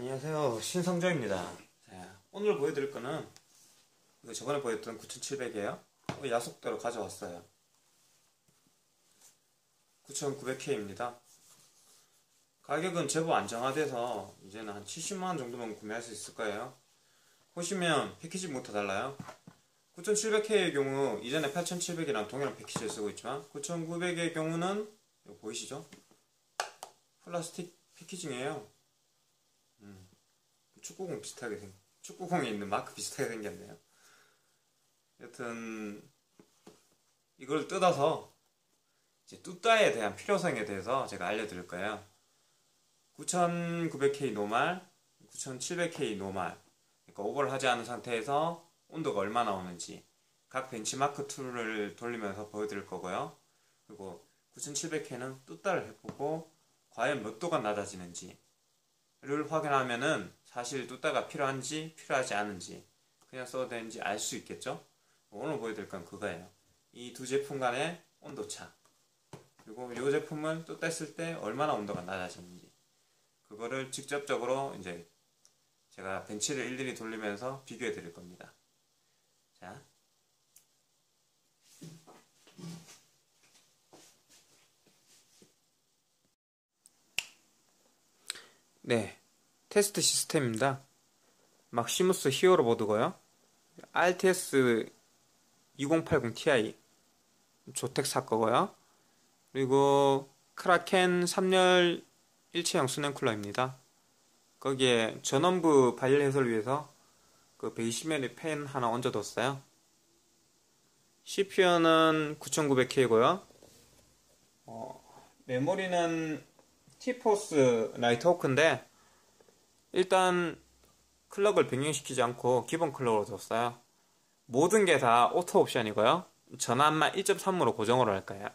안녕하세요. 신성조입니다. 자, 오늘 보여드릴 거는 이거 저번에 보였던 9700이에요. 야속대로 가져왔어요. 9900K입니다. 가격은 제법 안정화돼서 이제는 한 70만원 정도면 구매할 수 있을 거예요. 보시면 패키지부터 달라요. 9700K의 경우 이전에 8700이랑 동일한 패키지를 쓰고 있지만 9900의 경우는 보이시죠? 플라스틱 패키징이에요. 음, 축구공 비슷하게 생 축구공에 있는 마크 비슷하게 생겼네요. 여튼 이걸 뜯어서 이제 뚜따에 대한 필요성에 대해서 제가 알려드릴 거예요. 9900K 노말 9700K 노말. 그러니까 오버를 하지 않은 상태에서 온도가 얼마 나 오는지 각 벤치마크 툴을 돌리면서 보여드릴 거고요. 그리고 9700K는 뚜따를 해보고 과연 몇 도가 낮아지는지를 확인하면은 사실 뚜따가 필요한지 필요하지 않은지 그냥 써도 되는지 알 수 있겠죠? 오늘 보여드릴 건 그거예요. 이 두 제품 간의 온도차 그리고 이 제품을 뚜따 했을 때 얼마나 온도가 낮아지는지 그거를 직접적으로 이제 제가 벤치를 일일이 돌리면서 비교해 드릴 겁니다. 자. 네. 테스트 시스템입니다. 막시무스 히어로 보드고요. RTS 2080 Ti 조텍 사 거고요. 그리고 크라켄 3열 일체형 수냉 쿨러입니다. 거기에 전원부 발열 해소를 위해서 그 120mm 팬 하나 얹어뒀어요. CPU는 9900K고요. 어, 메모리는 티포스 나이트호크인데 일단 클럭을 변경시키지 않고 기본 클럭으로 뒀어요. 모든 게 다 auto 옵션이고요. 전압만 1.3으로 고정을 할 거예요.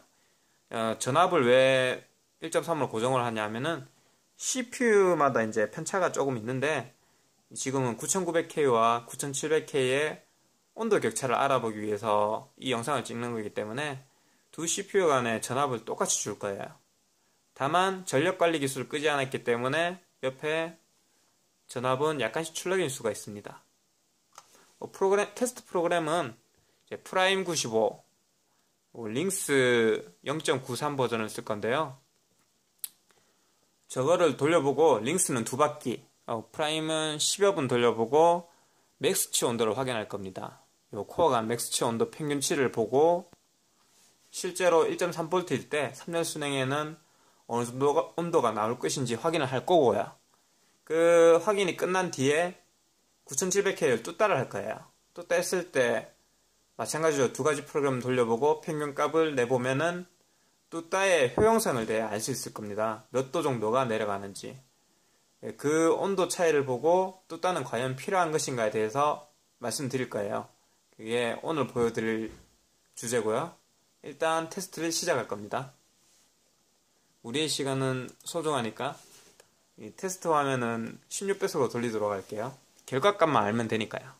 어, 전압을 왜 1.3으로 고정을 하냐면은 CPU마다 이제 편차가 조금 있는데 지금은 9900K와 9700K의 온도 격차를 알아보기 위해서 이 영상을 찍는 거기 때문에 두 CPU 간의 전압을 똑같이 줄 거예요. 다만 전력 관리 기술을 끄지 않았기 때문에 옆에 전압은 약간씩 출력일 수가 있습니다. 뭐 프로그램, 테스트 프로그램은 프라임 95, 뭐 링스 0.93 버전을 쓸 건데요. 저거를 돌려보고 링스는 두 바퀴, 어, 프라임은 10여 분 돌려보고 max치 온도를 확인할 겁니다. 요 코어가 max치 온도 평균치를 보고 실제로 1.3V일 때 3열 수냉에는 어느 정도 온도가 나올 것인지 확인을 할 거고요. 그 확인이 끝난 뒤에 9700K를 뚜따를 할 거예요. 뚜따 했을 때 마찬가지로 두 가지 프로그램 돌려보고 평균 값을 내보면은 뚜따의 효용성을 대해 알 수 있을 겁니다. 몇 도 정도가 내려가는지. 예, 그 온도 차이를 보고 뚜따는 과연 필요한 것인가에 대해서 말씀드릴 거예요. 그게 오늘 보여드릴 주제고요. 일단 테스트를 시작할 겁니다. 우리의 시간은 소중하니까 테스트 화면은 16배속으로 돌리도록 할게요. 결과값만 알면 되니까요.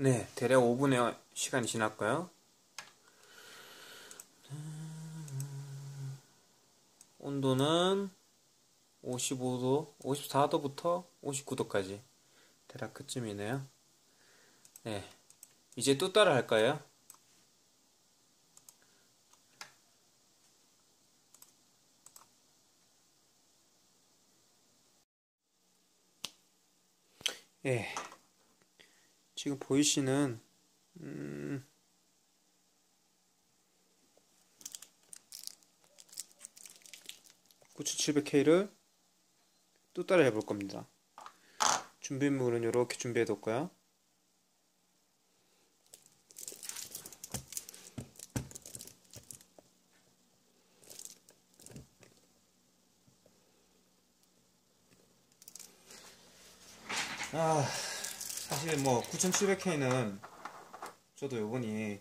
네, 대략 5분의 시간이 지났고요. 온도는 55도, 54도부터 59도까지 대략 그쯤이네요. 네, 이제 또 따라 할 거예요. 예. 지금 보이시는 음 구칠칠백 k 를또 따라 해볼 겁니다. 준비물은 이렇게 준비해 뒀고요. 9700K는 저도 요번이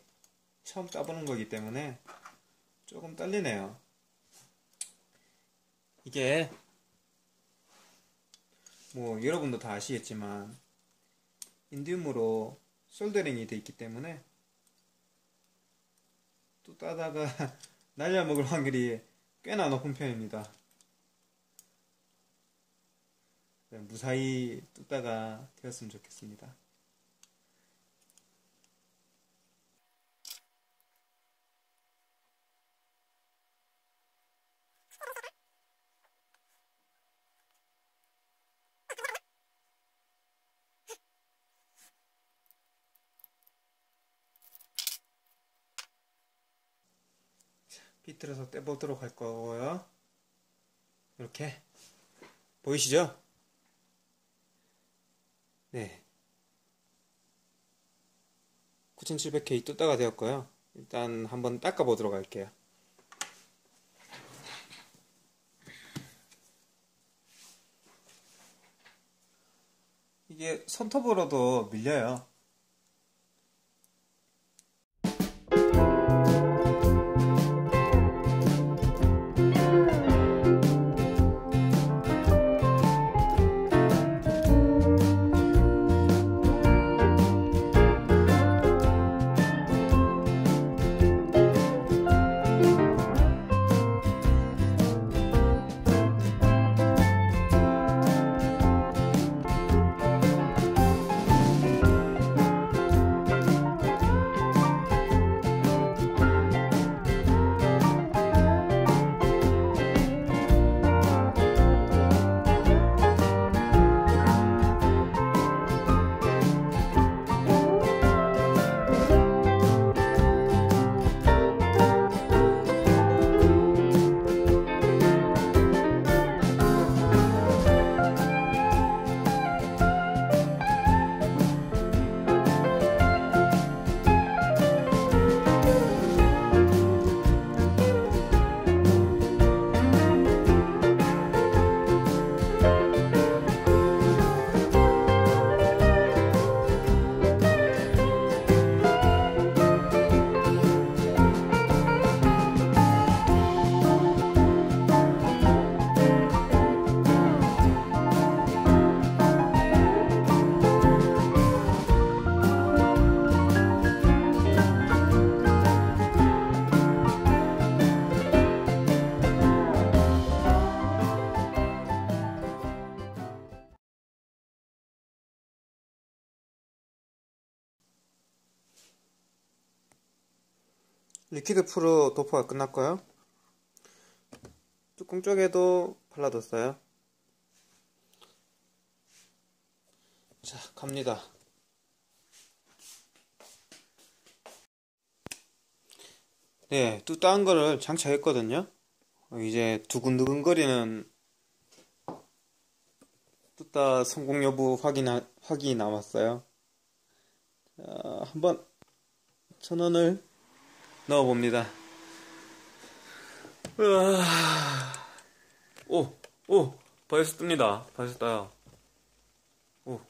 처음 따보는 거기 때문에 조금 떨리네요. 이게 뭐 여러분도 다 아시겠지만 인디움으로 솔더링이 돼 있기 때문에 또 따다가 날려먹을 확률이 꽤나 높은 편입니다. 네, 무사히 뜯다가 되었으면 좋겠습니다. 비틀어서 떼보도록 할 거고요. 이렇게 보이시죠? 네. 9700K 뚜따가 되었고요. 일단 한번 닦아 보도록 할게요. 이게 손톱으로도 밀려요. 리퀴드 프로 도포가 끝났고요. 뚜껑 쪽에도 발라뒀어요. 자, 갑니다. 네, 뚜따한 거를 장착했거든요. 이제 두근두근거리는 뚜따 성공 여부 확인, 확인이 남았어요. 자, 한번 천원을 넣어봅니다. 오, 오, 벌써 뜹니다. 벌써 떠요. 오.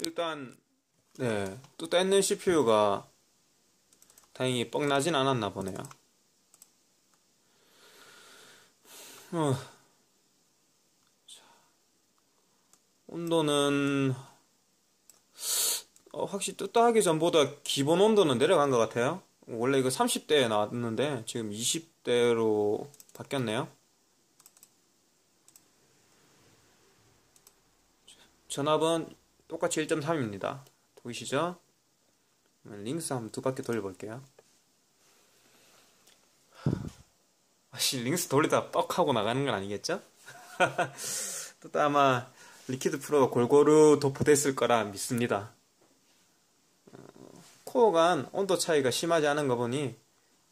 일단, 네, 또 뗐는 CPU가 다행히 뻥나진 않았나 보네요. 어. 온도는 어, 확실히 뜨뜻하기 전보다 기본 온도는 내려간 것 같아요. 원래 이거 30대에 나왔는데 지금 20대로 바뀌었네요. 전압은 똑같이 1.3입니다. 보이시죠? 링스 한번 두 바퀴 돌려볼게요. 아씨 링스 돌리다 뻑 하고 나가는 건 아니겠죠? 또 아마 리퀴드 프로가 골고루 도포됐을 거라 믿습니다. 어, 코어 간 온도 차이가 심하지 않은 거 보니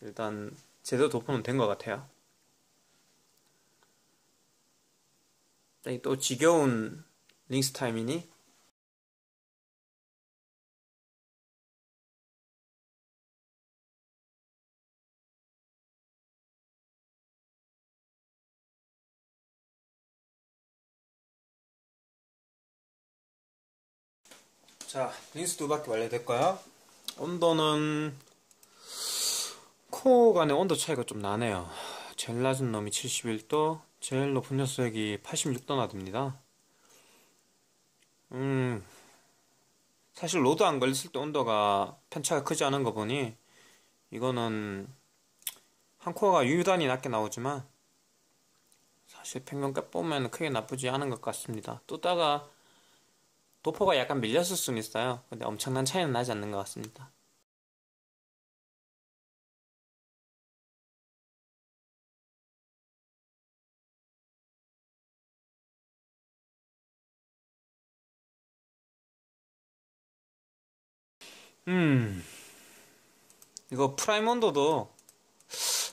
일단 제대로 도포는 된 것 같아요. 또 지겨운 링스 타임이니 자, 링스 두 바퀴 완료됐고요. 온도는 코어 간의 온도 차이가 좀 나네요. 제일 낮은 놈이 71도, 제일 높은 녀석이 86도 나옵니다. 음, 사실 load 안 걸렸을 때 온도가 편차가 크지 않은 거 보니 이거는 한 코어가 유난히 낮게 나오지만 사실 평균값 보면 크게 나쁘지 않은 것 같습니다. 뚜따가 도포가 약간 밀렸을 수는 있어요. 근데 엄청난 차이는 나지 않는 것 같습니다. 음, 이거 프라임 온도도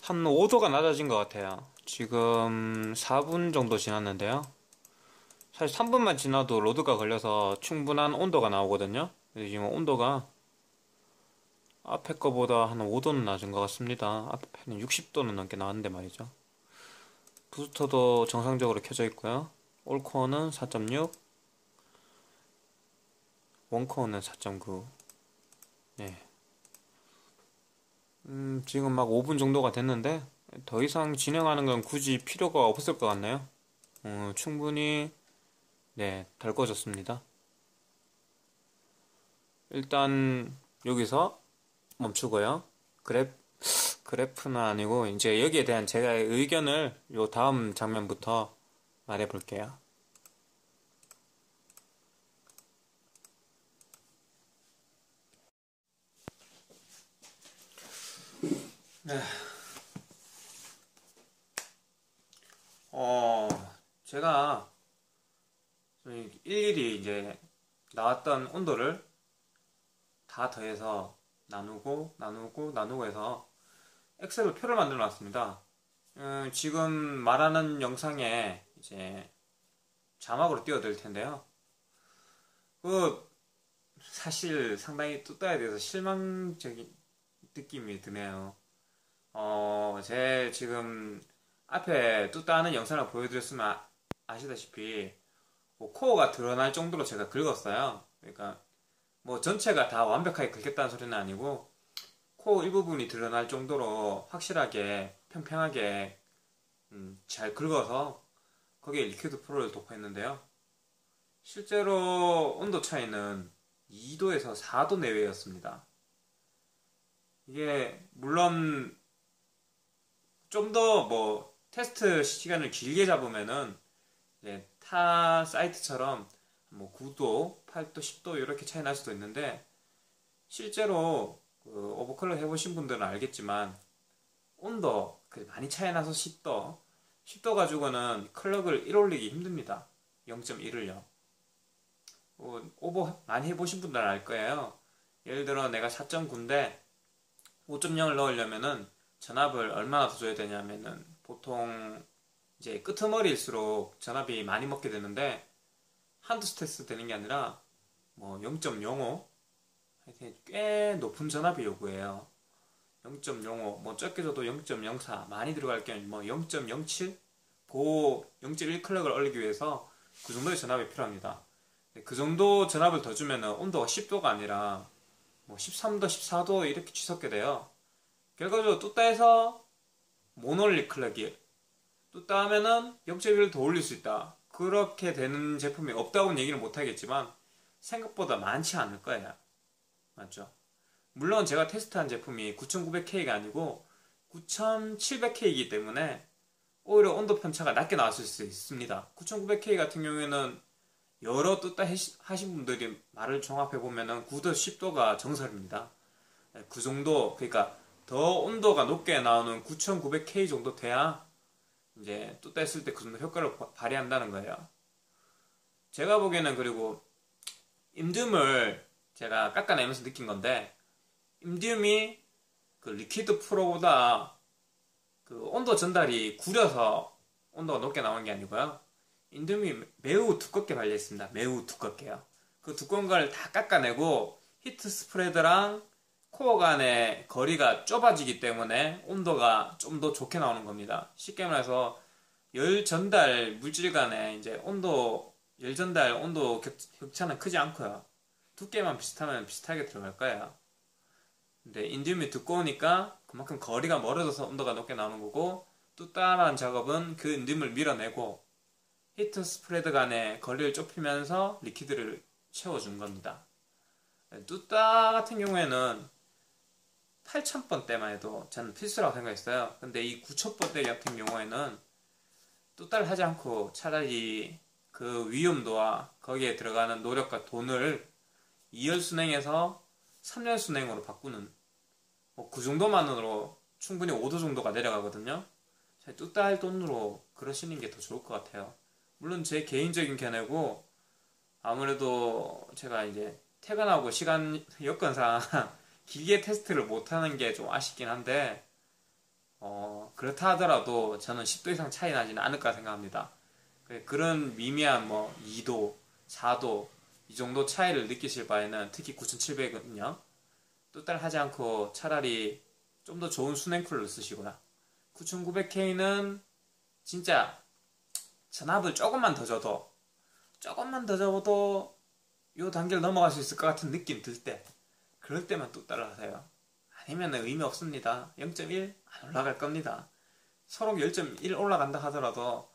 한 5도가 낮아진 것 같아요. 지금 4분 정도 지났는데요. 사실 3분만 지나도 로드가 걸려서 충분한 온도가 나오거든요. 지금 온도가 앞에 거보다 한 5도는 낮은 것 같습니다. 앞에는 60도는 넘게 나왔는데 말이죠. 부스터도 정상적으로 켜져 있고요. 올코어는 4.6, 원코어는 4.9. 네. 음, 지금 막 5분 정도가 됐는데 더 이상 진행하는 건 굳이 필요가 없을 것 같네요. 어, 충분히 네, 달궈졌습니다. 일단 여기서 멈추고요. 그래프, 그래프는 아니고 이제 여기에 대한 제가 의견을 요 다음 장면부터 말해 볼게요. 네. 어, 제가 일일이 이제 나왔던 온도를 다 더해서 나누고 나누고 나누고 해서 엑셀로 표를 만들어 놨습니다. 음, 지금 말하는 영상에 이제 자막으로 띄워드릴 텐데요. 그 사실 상당히 뚜따에 대해서 실망적인 느낌이 드네요. 어, 제 지금 앞에 뚜따하는 영상을 보여드렸으면 아시다시피 뭐 코어가 드러날 정도로 제가 긁었어요. 그러니까 뭐 전체가 다 완벽하게 긁겠다는 소리는 아니고 코어 일부분이 드러날 정도로 확실하게 평평하게 음, 잘 긁어서 거기에 리퀴드 프로를 도포했는데요. 실제로 온도 차이는 2도에서 4도 내외였습니다. 이게 물론 좀 더 뭐 테스트 시간을 길게 잡으면은 타 사이트처럼 뭐 9도, 8도, 10도 이렇게 차이 날 수도 있는데 실제로 그 오버클럭 해보신 분들은 알겠지만 온도 많이 차이 나서 10도, 10도 가지고는 클럭을 1 올리기 힘듭니다. 0.1을요. 뭐 오버 많이 해보신 분들은 알 거예요. 예를 들어 내가 4.9인데 5.0을 넣으려면은 전압을 얼마나 더 줘야 되냐면은 보통 이제 끄트머리일수록 전압이 많이 먹게 되는데 한두 스테스 되는 게 아니라 뭐 0.05 하여튼 꽤 높은 전압이 요구해요. 0.05, 뭐 적게 줘도 0.04 많이 들어갈 경우 뭐 0.07, 고 0.1클럭을 올리기 위해서 그 정도의 전압이 필요합니다. 그 정도 전압을 더 주면 온도가 10도가 아니라 뭐 13도, 14도 이렇게 치솟게 돼요. 결과적으로 뚜따에서 모놀리 클럭이 뚜따 하면은 0.1을 더 올릴 수 있다. 그렇게 되는 제품이 없다고는 얘기를 못 하겠지만 생각보다 많지 않을 거예요. 맞죠? 물론 제가 테스트한 제품이 9900K가 아니고 9700K이기 때문에 오히려 온도 편차가 낮게 나왔을 수 있습니다. 9900K 같은 경우에는 여러 뚜따 하신 분들이 말을 종합해 보면은 9도 10도가 정설입니다. 네, 그 정도 그러니까 더 온도가 높게 나오는 9900K 정도 돼야 이제 또 뗐을 때 그 정도 효과를 발휘한다는 거예요. 제가 보기에는 그리고 임듬을 제가 깎아내면서 느낀 건데 인디움이 그 리퀴드 프로보다 그 온도 전달이 구려서 온도가 높게 나오는 게 아니고요. 인디움이 매우 두껍게 발려 있습니다. 매우 두껍게요. 그 두꺼운 걸 다 깎아내고 heat spread랑 코어 간의 거리가 좁아지기 때문에 온도가 좀 더 좋게 나오는 겁니다. 쉽게 말해서 열 전달 물질 간의 이제 온도 열 전달 온도 격, 격차는 크지 않고요. 두께만 비슷하면 비슷하게 들어갈 거예요. 근데 인디움이 두꺼우니까 그만큼 거리가 멀어져서 온도가 높게 나오는 거고 뚜따라는 작업은 그 인디움을 밀어내고 heat spread 간의 거리를 좁히면서 리퀴드를 채워준 겁니다. 뚜따 같은 경우에는 8000번 대만 해도 저는 필수라고 생각했어요. 근데 이 9000번 대 같은 경우에는 뚜따를 하지 않고 차라리 그 위험도와 거기에 들어가는 노력과 돈을 2열 순행에서 3열 순행으로 바꾸는 뭐 그 정도만으로 충분히 5도 정도가 내려가거든요. 뚜따 할 돈으로 그러시는 게 더 좋을 것 같아요. 물론 제 개인적인 견해고 아무래도 제가 이제 퇴근하고 시간 여건상 길게 테스트를 못하는 게 좀 아쉽긴 한데 어, 그렇다 하더라도 저는 10도 이상 차이 나지는 않을까 생각합니다. 그런 미미한 뭐 2도, 4도 이 정도 차이를 느끼실 바에는 특히 9700은요. 뚜따를 하지 않고 차라리 좀 더 좋은 쿨러를 쓰시고요. 9900K는 진짜 전압을 조금만 더 줘도 조금만 더 줘도 이 단계를 넘어갈 수 있을 것 같은 느낌 들 때 그럴 때만 뚜따를 하세요. 아니면 의미 없습니다. 0.1 안 올라갈 겁니다. 서로 0.1 올라간다 하더라도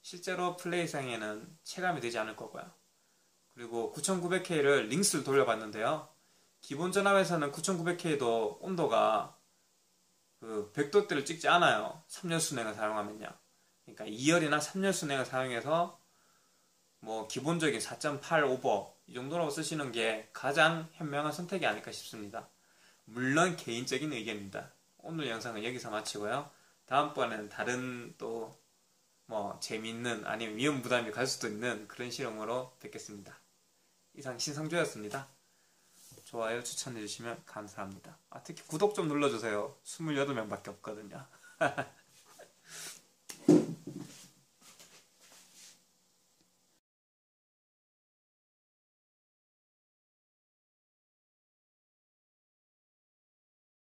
실제로 플레이상에는 체감이 되지 않을 거고요. 그리고 9900K를 링스를 돌려봤는데요. 기본 전압에서는 9900K도 온도가 그 100도대를 찍지 않아요. 3열 수냉을 사용하면요. 그러니까 2열이나 3열 수냉을 사용해서 뭐 기본적인 4.8 오버 이 정도라고 쓰시는 게 가장 현명한 선택이 아닐까 싶습니다. 물론 개인적인 의견입니다. 오늘 영상은 여기서 마치고요. 다음번에는 다른 또 뭐 재미있는 아니면 위험 부담이 갈 수도 있는 그런 실험으로 뵙겠습니다. 이상 신성조였습니다. 좋아요 추천해주시면 감사합니다. 아, 특히 구독 좀 눌러주세요. 28명밖에 없거든요.